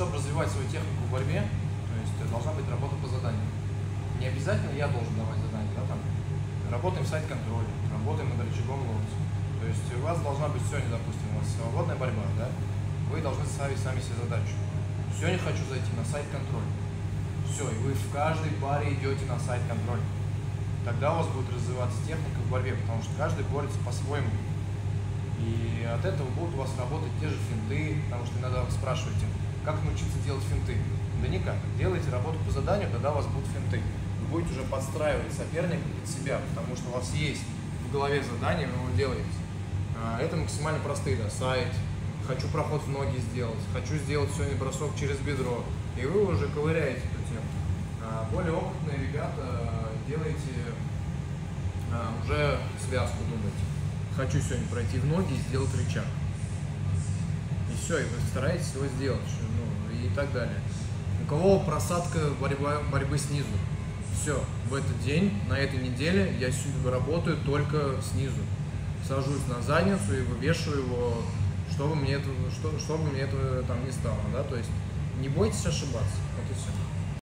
чтобы развивать свою технику в борьбе, то есть должна быть работа по заданию. Не обязательно я должен давать задания, да, там, работаем в сайт-контроле, работаем над рычагом локти. То есть у вас должна быть сегодня, допустим, у вас свободная борьба, да, вы должны ставить сами себе задачу. Сегодня хочу зайти на сайт-контроль. Все, и вы в каждой паре идете на сайт-контроль. Тогда у вас будет развиваться техника в борьбе, потому что каждый борется по-своему. И от этого будут у вас работать те же финты, потому что иногда вы спрашиваете, как научиться делать финты. Да никак. Делайте работу по заданию, тогда у вас будут финты. Вы будете уже подстраивать соперника под себя, потому что у вас есть в голове задание, вы его делаете. А, это максимально простые, да, сайт, хочу проход в ноги сделать, хочу сделать сегодня бросок через бедро. И вы уже ковыряете эту тему. А, более опытные ребята делаете а, уже связку, думаете хочу сегодня пройти в ноги и сделать рычаг. Все, и вы стараетесь его сделать, ну, и так далее. У кого просадка борьба, борьбы снизу? Все, в этот день, на этой неделе я работаю только снизу. Сажусь на задницу и вывешиваю его, чтобы мне это, что, чтобы мне это там не стало, да, то есть не бойтесь ошибаться, вот и все.